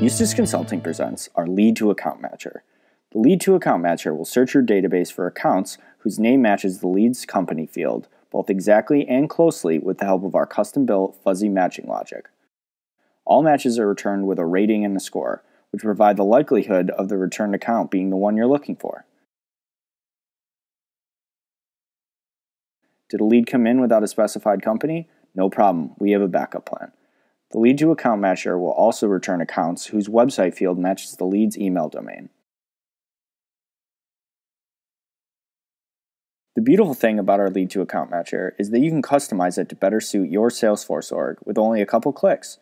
Eustace Consulting presents our Lead to Account Matcher. The Lead to Account Matcher will search your database for accounts whose name matches the lead's company field, both exactly and closely with the help of our custom built fuzzy matching logic. All matches are returned with a rating and a score, which provide the likelihood of the returned account being the one you're looking for. Did a lead come in without a specified company? No problem, we have a backup plan. The lead to account matcher will also return accounts whose website field matches the lead's email domain. The beautiful thing about our lead to account matcher is that you can customize it to better suit your Salesforce org with only a couple clicks.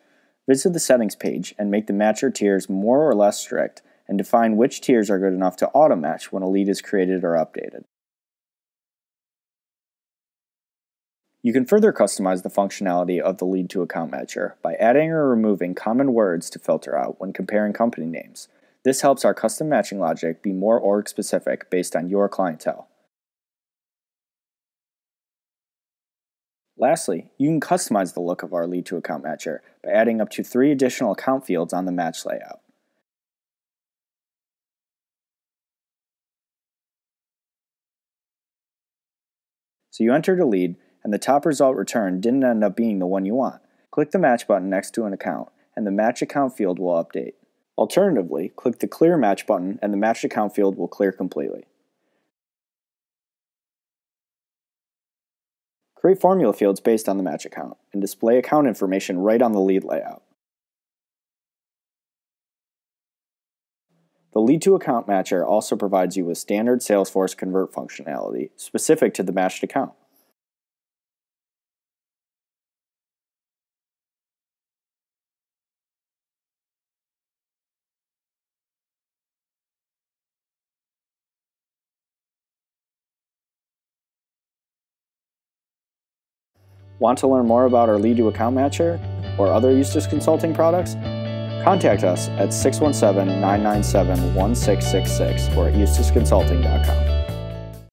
Visit the settings page and make the matcher tiers more or less strict and define which tiers are good enough to auto match when a lead is created or updated. You can further customize the functionality of the lead to account matcher by adding or removing common words to filter out when comparing company names. This helps our custom matching logic be more org specific based on your clientele. Lastly, you can customize the look of our lead to account matcher by adding up to three additional account fields on the match layout. So you entered a lead and the top result returned didn't end up being the one you want. Click the Match button next to an account, and the Match Account field will update. Alternatively, click the Clear Match button and the Matched Account field will clear completely. Create formula fields based on the match account, and display account information right on the lead layout. The Lead to Account Matcher also provides you with standard Salesforce convert functionality specific to the matched account. Want to learn more about our Lead to Account Matcher or other Eustace Consulting products? Contact us at 617 997 1666 or at eustaceconsulting.com.